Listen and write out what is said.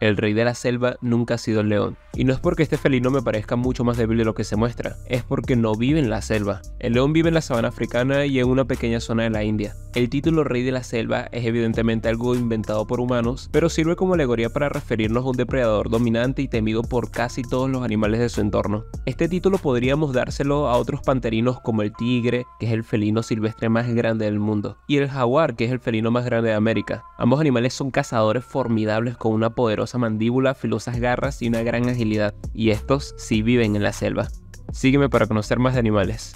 El rey de la selva nunca ha sido el león. Y no es porque este felino me parezca mucho más débil de lo que se muestra, es porque no vive en la selva. El león vive en la sabana africana y en una pequeña zona de la India. El título rey de la selva es evidentemente algo inventado por humanos, pero sirve como alegoría para referirnos a un depredador dominante y temido por casi todos los animales de su entorno. Este título podríamos dárselo a otros panterinos como el tigre, que es el felino silvestre más grande del mundo, y el jaguar, que es el felino más grande de América. Ambos animales son cazadores formidables con una poderosa mandíbula, filosas garras y una gran agilidad, y estos sí viven en la selva. Sígueme para conocer más de animales.